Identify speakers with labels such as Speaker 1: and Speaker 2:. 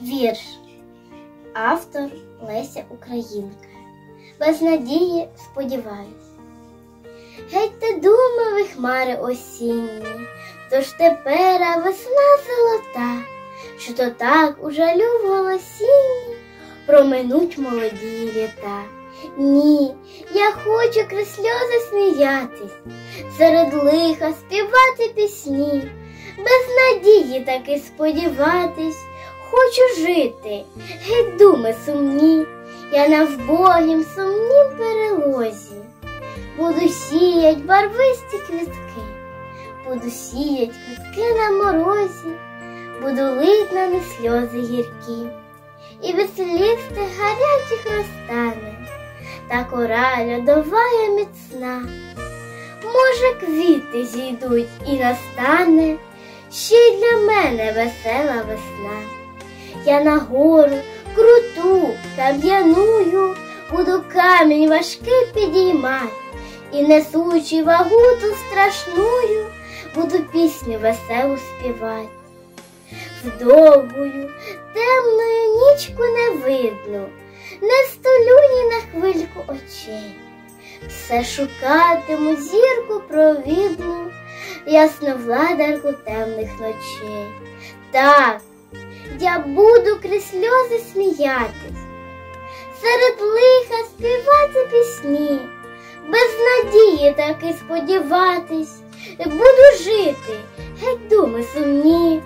Speaker 1: Вірш. Автор Леся Українка. Без надії сподіваюсь. Геть те думали хмари осінні, тож тепера весна золота, що то так у жалю проминуть молоді літа. Ні, я хочу крізь сльози сміятись, серед лиха співати пісні, без надії таки сподіватись, хочу жити, геть думи сумні, я на вбогім сумнім перелозі, буду сіять барвисті квітки, буду сіять квітки на морозі, буду лить на сльози гіркі, і від сліз тих гарячих розтане. Та кора льодовая міцна. Може, квіти зійдуть і настане. Ще й для мене весела весна. Я на гору круту, кам'яную, буду камінь важкий підіймати, і несучи вагу ту страшную, буду пісню веселу співати. Вдовгою, темною нічку не видно, не столю ні на хвильку очей. Все шукатиму зірку провідну, ясну владарку темних ночей. Так, я буду крізь сльози сміятись, серед лиха співати пісні, без надії таки сподіватись, буду жити, геть думи сумні.